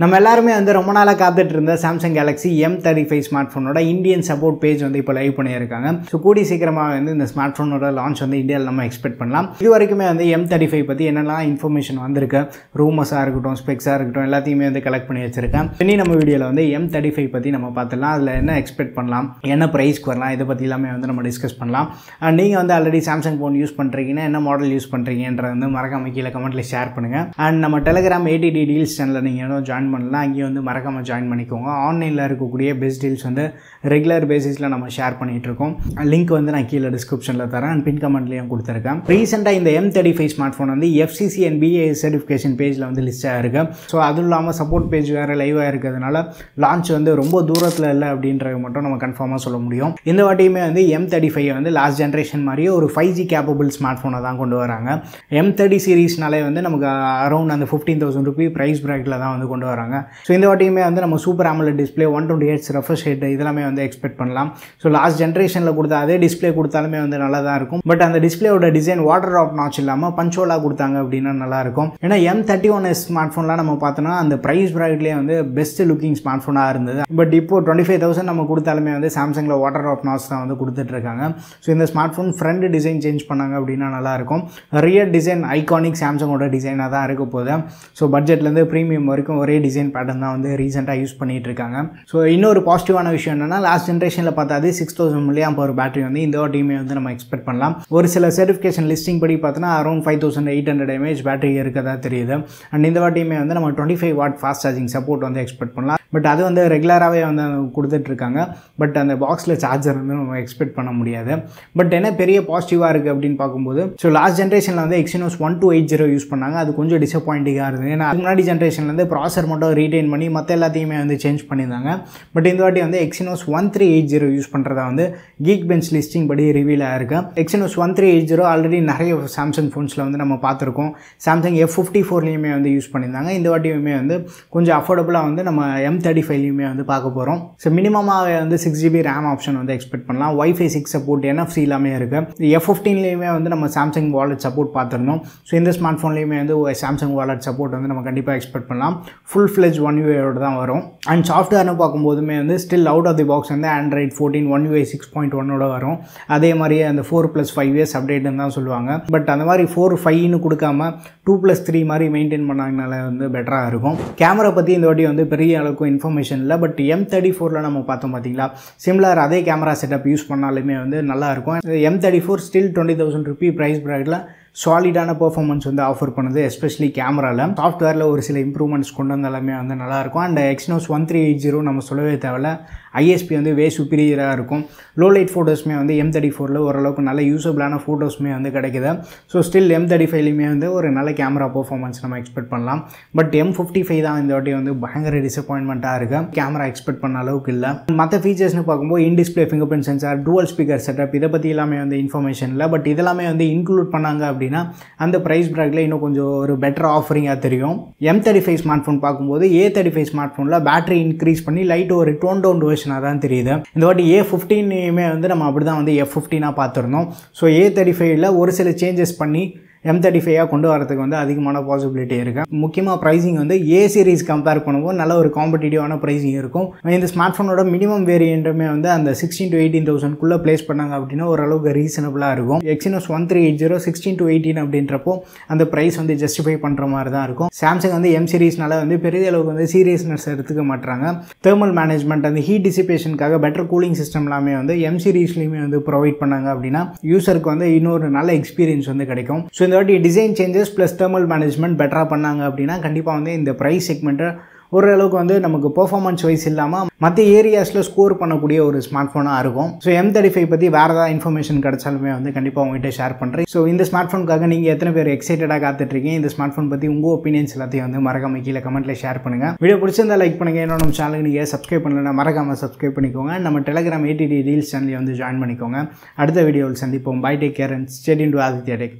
நம்ம எல்லாருமே வந்து ரொம்ப நாளாக காத்துட்டு இருந்த Samsung Galaxy M thirty five smart ஃபோனோட இந்தியன் சப்போர்ட் பேஜ் வந்து இப்போ லைவ் பண்ணியிருக்காங்க. ஸோ கூடி சீக்கிரமாக வந்து இந்த ஸ்மார்ட் ஃபோனோட லான்ச் வந்து இந்தியாவில் நம்ம எக்ஸ்பெக்ட் பண்ணலாம். இது வரைக்குமே வந்து எம் தேர்ட்டி ஃபைவ் பற்றி என்னெல்லாம் இன்ஃபர்மேஷன் வந்திருக்கு? ரூமஸாக இருக்கட்டும் ஸ்பெக்ஸாக இருக்கட்டும் எல்லாத்தையுமே வந்து கலெக்ட் பண்ணி வச்சிருக்கேன். இனி நம்ம வீடியோவில் வந்து எம் தேர்ட்டி ஃபைவ் பற்றி நம்ம பார்த்துலாம் அதில் என்ன எக்ஸ்பெக்ட் பண்ணலாம்? என்ன ப்ரைஸ்க்கு வரலாம்? இதை பற்றி எல்லாமே வந்து நம்ம டிஸ்கஸ் பண்ணலாம். அண்ட் நீங்கள் வந்து ஆல்ரெடி சாம்சங் ஃபோன் யூஸ் பண்ணுறீங்கன்னா என்ன மாடல் யூஸ் பண்ணுறீங்கன்றத வந்து மறக்காம கீழே கமெண்ட்டில் ஷேர் பண்ணுங்கள் அண்ட் நம்ம டெலிகிராம் ஏடிடி டீல்ஸ் சேனலில் நீங்கள் ஏதோ ஜாயின் பண்ணலாம். அங்கேயும் வந்து மறக்காமல் ஜாயின் பண்ணிக்கோங்க. ஆன்லைனில் இருக்கக்கூடிய பெஸ்ட் டீல்ஸ் வந்து ரெகுலர் பேசிஸில் நம்ம ஷேர் பண்ணிகிட்ருக்கோம் லிங்க் வந்து நான் கீழே டிஸ்கிரிப்ஷனில் தரேன். அண்ட் பின் கமெண்ட்லேயும் கொடுத்துருக்கேன். ரீசெண்டாக இந்த M thirty five smart phone வந்து எஃப்சிசி அண்ட் பிஏ சர்டிஃபிகேஷன் பேஜில் வந்து லிஸ்ட் ஆகிருக்கு ஸோ அதுவும் இல்லாமல் சப்போர்ட் பேஜ் வேறு லைவாக இருக்கிறதுனால லான்ச் வந்து ரொம்ப தூரத்தில் இல்லை அப்படின்றத மட்டும் நம்ம கன்ஃபார்மாக சொல்ல முடியும். இந்த வாட்டியுமே வந்து எம் தேர்ட்டி ஃபைவ் வந்து லாஸ்ட் ஜென்ரேஷன் மாதிரியே ஒரு ஃபைவ் ஜி கேப்பபிள் ஸ்மார்ட் ஃபோனை தான் கொண்டு வராங்க. எம் தேர்ட்டி சீரீஸ்னாலே வந்து நமக்கு அரௌண்ட் அந்த ஃபிஃப்டீன் தௌசண்ட் ருபி ப்ரைஸ் ப்ராக்கெட்டில் தான் வந்து கொண்டு வராங்க. ஸோ இந்த வாட்டியுமே வந்து நம்ம super AMOLED display one twenty hertz refresh rate இதெல்லாமே வந்து எக்ஸ்பெக்ட் பண்ணலாம். ஸோ லாஸ்ட் ஜென்ரேஷனில் கொடுத்த அதே டிஸ்பிளே கொடுத்தாலுமே வந்து நல்லா தான் இருக்கும். பட் அந்த டிஸ்பிளேயோட டிசைன் வாட்டர் ஆஃப் நாச் இல்லாமல் பஞ்சோலாக கொடுத்தாங்க அப்படின்னா நல்லாயிருக்கும். ஏன்னா M thirty one S smart ஃபோன்லாம் நம்ம பார்த்தோன்னா அந்த ப்ரைஸ் ப்ராய்ட்லேயே வந்து பெஸ்ட் லுக்கிங் ஸ்மார்ட் ஃபோனாக இருந்தது. பட் இப்போ டுவெண்ட்டி ஃபைவ் தௌசண்ட் நம்ம கொடுத்தாலுமே வந்து சாம்சங்கில் வாட்டர் ஆஃப் நாச் தான் வந்து கொடுத்துட்ருக்காங்க. ஸோ இந்த smart phone front design change பண்ணாங்க அப்படின்னா நல்லாயிருக்கும். ரியர் டிசைன் ஐகானிக் சாம்சங்கோட டிசைனாக தான் இருக்க போகுது. ஸோ பட்ஜெட்லேருந்து ப்ரீமியம் வரைக்கும் ஒரே டிசைன் பேட்டர்ன் தான் வந்து ரீசெண்டாக யூஸ் பண்ணிகிட்டு இருக்காங்க ஸோ இன்னொரு பாசிட்டிவான விஷயம் என்னென்னா லாஸ்ட் ஜென்ரேஷனில் பார்த்தாது சிக்ஸ் தௌசண்ட் மில்லியம் ஒரு பேட்டரி வந்து இந்த வாட்டியுமே வந்து நம்ம எக்ஸ்பெக்ட் பண்ணலாம். ஒரு சில சர்டிஃபிகேஷன் லிஸ்டிங் படி பார்த்தோன்னா around five thousand eight hundred mAh battery இருக்கதா தெரியுது. அண்ட் இந்த வாட்டியுமே வந்து நம்ம twenty five watt fast charging support வந்து எக்ஸ்பெக்ட் பண்ணலாம். பட் அது வந்து ரெகுலராகவே வந்து கொடுத்துட்ருக்காங்க. பட் அந்த பாக்ஸில் சார்ஜர் வந்து நம்ம எக்ஸ்பெக்ட் பண்ண முடியாது. பட் என்ன பெரிய பாசிட்டிவாக இருக்குது அப்படின்னு பார்க்கும்போது ஸோ லாஸ்ட் ஜென்ரேஷனில் வந்து Exynos one two eight zero use பண்ணாங்க. அது கொஞ்சம் டிசப்பாயிண்டிங்காக இருந்தது. ஏன்னா அது முன்னாடி ஜென்ரேஷன்லேருந்து ப்ராசர் மட்டும் ரீடைன் பண்ணி மற்ற எல்லாத்தையுமே வந்து சேஞ்ச் பண்ணியிருந்தாங்க. பட் இந்த வாட்டி வந்து Exynos one three eight zero use பண்ணுறதா வந்து கீக் பெஞ்ச் லிஸ்டிங் படி ரிவீல் ஆயிருக்கு. Exynos one three eight zero already நிறைய சாம்சங் ஃபோன்ஸில் வந்து நம்ம பார்த்துருக்கோம். சாம்சங் எஃப் ஃபிஃப்டி ஃபோர்லேயுமே வந்து யூஸ் பண்ணியிருந்தாங்க. இந்த வாட்டியுமே வந்து கொஞ்சம் அஃபோர்டபுளாக வந்து நம்ம எம் தேர்ட்டி ஃபைவ்லையுமே வந்து பார்க்க போகிறோம் ஸோ மினிமமாக வந்து சிக்ஸ் ஜிபி ரேம் ஆப்ஷன் வந்து எக்ஸ்பெக்ட் பண்ணலாம். ஒய்ஃபை சிக்ஸ் சப்போர்ட் என்எஃப்சி எல்லாமே இருக்குது எஃப் ஃபிஃப்டீன்லேயுமே வந்து நம்ம சாம்சங் வாலெட் சப்போர்ட் பார்த்துருந்தோம். ஸோ இந்த ஸ்மார்ட் ஃபோன்லேயுமே வந்து சாம்சங் வாலெட் சப்போர்ட் வந்து நம்ம கண்டிப்பாக எக்ஸ்பெக்ட் பண்ணலாம். ஃபுல் ஃப்ளெஜ் ஒன் யூஐயோட தான் வரும். அண்ட் சாஃப்ட்வேர்னு பார்க்கும்போதுமே வந்து still out of the box வந்து Android fourteen one UI six point ஒன்னோட வரும். அதே மாதிரியே அந்த ஃபோர் ப்ளஸ் ஃபைவ் இயர்ஸ் அப்டேட்னு தான் சொல்லுவாங்க. பட் அந்த மாதிரி ஃபோர் ஃபைவ்னு கொடுக்காம டூ ப்ளஸ் த்ரீ மாதிரி மெயின்டைன் பண்ணாங்கனால வந்து பெட்டராக இருக்கும். கேமரா பற்றி இந்த வாட்டி வந்து பெரிய அளவுக்கு இன்ஃபர்மேஷன் இல்லை பட் எம் தேர்ட்டி ஃபோரில் நம்ம பார்த்தோம் பார்த்தீங்களா? சிம்லர் அதே கேமரா செட்டப் யூஸ் பண்ணாலுமே வந்து நல்லாயிருக்கும் M thirty four still twenty thousand rupee price ப்ராக்கெட்டில் சாலிடான பர்ஃபார்மன்ஸ் வந்து ஆஃபர் பண்ணுது எஸ்பெஷலி கேமராவில் சாஃப்ட்வேரில் ஒரு சில இம்ப்ரூவ்மெண்ட்ஸ் கொண்டு வந்தாலுமே வந்து நல்லாயிருக்கும் and Exynos one three eight zero நம்ம சொல்லவே தேவையில்ல. ஐஎஸ்பி வந்து வே சுப்பீரியராக இருக்கும். லோ லைட் ஃபோட்டோஸுமே வந்து எம் தேர்ட்டி ஃபோரில் ஓரளவுக்கு நல்ல யூஸபிளான ஃபோட்டோஸுமே வந்து கிடைக்குது. ஸோ ஸ்டில் எம் தேர்ட்டி ஃபைவ்லையுமே வந்து ஒரு நல்ல கேமரா பர்ஃபார்மன்ஸ் நம்ம எக்ஸ்பெக்ட் பண்ணலாம். பட் எம் ஃபிஃப்டி ஃபைவ் தான் இந்த வாட்டி வந்து பயங்கர டிசப்பாயின்மெண்ட் டிஃப்ரெண்ட்டாக இருக்குது கேமரா எக்ஸ்பெக்ட் பண்ண அளவுக்கு இல்லை. மற்ற ஃபீச்சர்ஸ்னு பார்க்கும்போது in display fingerprint sensor dual speaker setup இதை பற்றி எல்லாமே வந்து இன்ஃபர்மேஷன் இல்லை. பட் இதெல்லாமே வந்து இன்க்ளூட் பண்ணாங்க அப்படின்னா அந்த ப்ரைஸ் ப்ராக்டில் இன்னும் கொஞ்சம் ஒரு பெட்டர் ஆஃபரிங்காக தெரியும். M thirty five smart phone பார்க்கும்போது ஏ தேர்ட்டி ஃபைவ் ஸ்மார்ட் ஃபோனில் பேட்டரி இன்க்ரீஸ் பண்ணி லைட் ஒரு டோன் டவுன் வெர்ஷனாக தான் தெரியுது. இந்த வாட்டி ஏ ஃபிஃப்டீனையுமே வந்து நம்ம அப்படி தான் வந்து எஃப் ஃபிஃப்டீனாக பார்த்துருந்தோம். ஸோ ஏ தேர்ட்டி ஃபைவ்ல ஒரு சில சேஞ்சஸ் பண்ணி எம் தேர்ட்டி ஃபைவாக கொண்டு வரதுக்கு வந்து அதிகமான பாசிபிலிட்டி இருக்குது முக்கியமாக ப்ரைஸிங் வந்து ஏ சீரிஸ் கம்பேர் பண்ணும்போது நல்ல ஒரு காம்படிட்டிவான ப்ரைஸிங் இருக்கும். இந்த ஸ்மார்ட் ஃபோனோட மினிமம் வேரியண்ட்டுமே வந்து அந்த சிக்ஸ்டீன் டு எயிட்டீன் தௌசண்ட்குள்ளே ப்ளேஸ் பண்ணாங்க அப்படின்னா ஓரளவுக்கு ரீசனபிளாக இருக்கும். Exynos one three eight zero sixteen to eighteen அப்படின்றப்போ அந்த ப்ரைஸ் வந்து ஜஸ்டிஃபை பண்ணுற மாதிரி தான் இருக்கும். சாம்சங் வந்து எம் சீரிஸ்னால வந்து பெரிய அளவுக்கு வந்து சீரியஸ்னஸ் எடுத்துக்க மாட்டாங்க தெர்மல் மேனேஜ்மெண்ட் அந்த ஹீட் டிசிபேஷனுக்காக பெட்டர் கூலிங் சிஸ்டம் எல்லாமே வந்து எம் சீரீஸ்லையுமே வந்து ப்ரொவைட் பண்ணாங்க அப்படின்னா யூசருக்கு வந்து இன்னொரு நல்ல எக்ஸ்பீரியன்ஸ் வந்து கிடைக்கும். ஸோ இந்த வாட்டி design changes plus thermal management பெட்டராக பண்ணாங்க அப்படின்னா கண்டிப்பாக வந்து இந்த ப்ரைஸ் செக்மெண்ட்டை ஓரளவுக்கு வந்து நமக்கு பெர்ஃபார்மன்ஸ் வைஸ் இல்லாமல் மற்ற ஏரியாஸில் ஸ்கோர் பண்ணக்கூடிய ஒரு ஸ்மார்ட் ஃபோனாக இருக்கும். ஸோ எம் தேர்ட்டி ஃபைவ் பற்றி வேறு ஏதாவது இன்ஃபர்மேஷன் கிடைச்சாலுமே வந்து கண்டிப்பாக உங்ககிட்ட ஷேர் பண்ணுறேன் ஸோ இந்த ஸ்மார்ட் ஃபோனுக்காக நீங்கள் எத்தனை பேர் எக்ஸைட்டடாக காத்துட்ருக்கீங்க இந்த ஸ்மார்ட் ஃபோன் பற்றி உங்கள் ஒப்பீனியன்ஸ் எல்லாத்தையும் வந்து மறக்காம கீழே கமெண்ட்டில் ஷேர் பண்ணுங்கள் வீடியோ பிடிச்சிருந்தா லைக் பண்ணுங்கள் என்னோட நம்ம சேனலுக்கு நீங்கள் சப்ஸ்கிரைப் பண்ணலன்னா மறக்காமல் சப்ஸ்கிரைப் பண்ணிக்கோங்க. நம்ம டெலிகிராம் ஏடிடி ரீல்ஸ் சேனலையும் வந்து ஜாயின் பண்ணிக்கோங்க. அடுத்த வீடியோவில் சந்திப்போம். Bye take care and stay tuned to Aditya tech